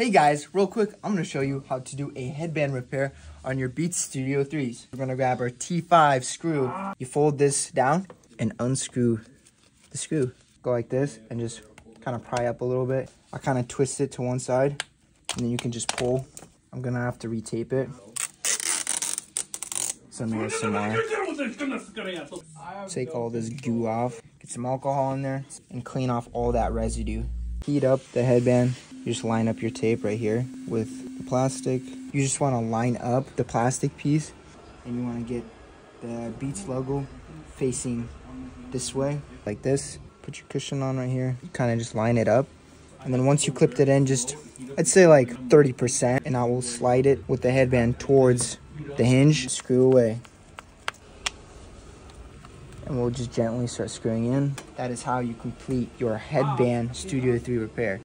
Hey guys, real quick, I'm gonna show you how to do a headband repair on your Beats Studio 3s. We're gonna grab our T5 screw. You fold this down and unscrew the screw. Go like this and just kind of pry up a little bit. I kind of twist it to one side and then you can just pull. I'm gonna have to retape it. Some more, some more. Take all this goo off, get some alcohol in there, and clean off all that residue. Heat up the headband you just line up your tape right here with the plastic. You just want to line up the plastic piece and you want to get the Beats logo facing this way, like this. Put your cushion on right here. Kind of just line it up. And then once you clipped it in, just, I'd say like 30%. And I will slide it with the headband towards the hinge. Screw away. And we'll just gently start screwing in. That is how you complete your headband Studio 3 repair.